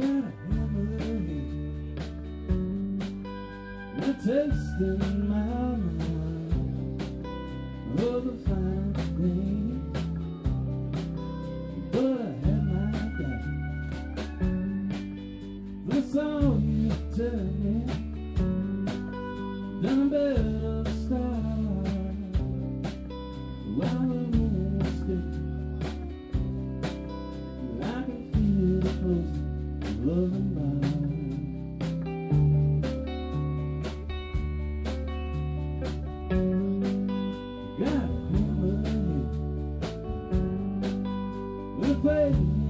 A a taste in my mouth of the fine thing, but I had my. That's all you tell of love and mine. Got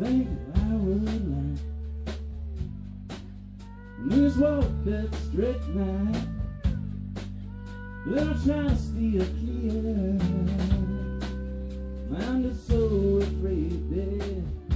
think that I would like Just walk that straight line, little trying to steer clear. I'm just so afraid that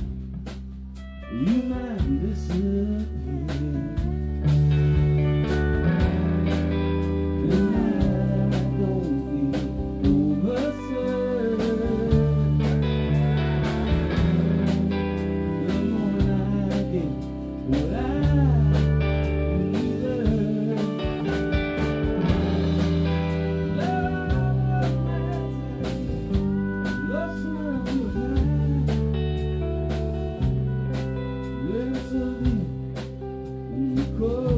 good.